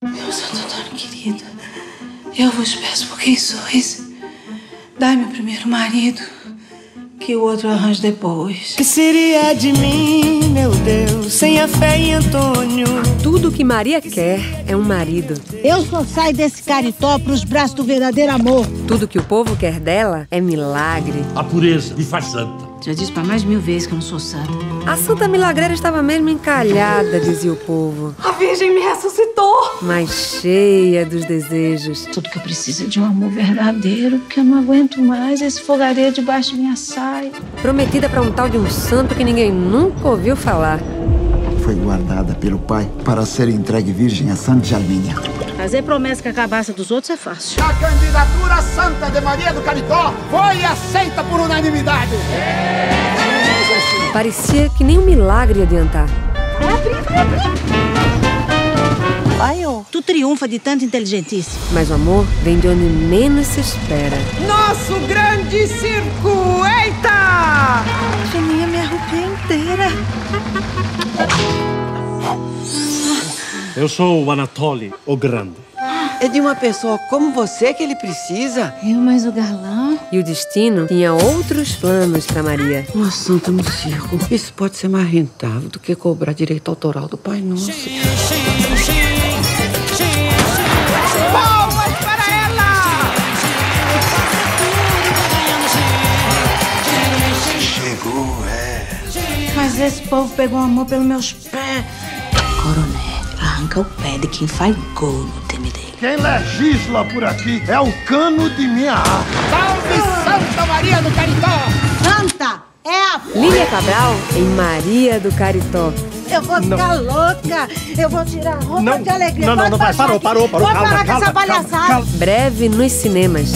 Meu Santo Antônio querido, eu vos peço por quem sois. Dai-me o primeiro marido, que o outro arranjo depois. Que seria de mim, meu Deus, sem a fé em Antônio? Tudo que Maria quer é um marido. Eu só saio desse caritó pros braços do verdadeiro amor. Tudo que o povo quer dela é milagre. A pureza me faz santa. Já disse pra mais de mil vezes que eu não sou santa. A santa milagreira estava mesmo encalhada, dizia o povo. A Virgem me ressuscitou! Mas cheia dos desejos. Tudo que eu preciso é de um amor verdadeiro, porque eu não aguento mais esse fogareiro debaixo de minha saia. Prometida para um tal de um santo que ninguém nunca ouviu falar. Foi guardada pelo pai para ser entregue virgem a Santa de Armênia. Fazer promessa com a cabaça dos outros é fácil. A candidatura Santa de Maria do Caritó foi aceita por unanimidade. Parecia que nem um milagre ia adiantar. Pai, ó, tu triunfa de tanta inteligentice. Mas o amor vem de onde menos se espera. Nosso grande circo! Eu sou o Anatoly, o Grande. É de uma pessoa como você que ele precisa. Eu mais o galã? E o destino tinha outros planos para Maria. Uma santa no circo. Isso pode ser mais rentável do que cobrar direito autoral do Pai Nosso. Chegou, é. Mas esse povo pegou amor pelos meus pés. Coronel, arranca o pé de quem faz gol no time dele. Quem legisla por aqui é o cano de minha arma. Salve Santa Maria do Caritó! Santa é a... Lília Cabral em Maria do Caritó. Eu vou ficar louca. Eu vou tirar a roupa Não, de alegria. não, não, Pode não, vai, parou, parou, parou, Vou calma, parar com calma, essa calma, palhaçada. calma. Breve nos cinemas.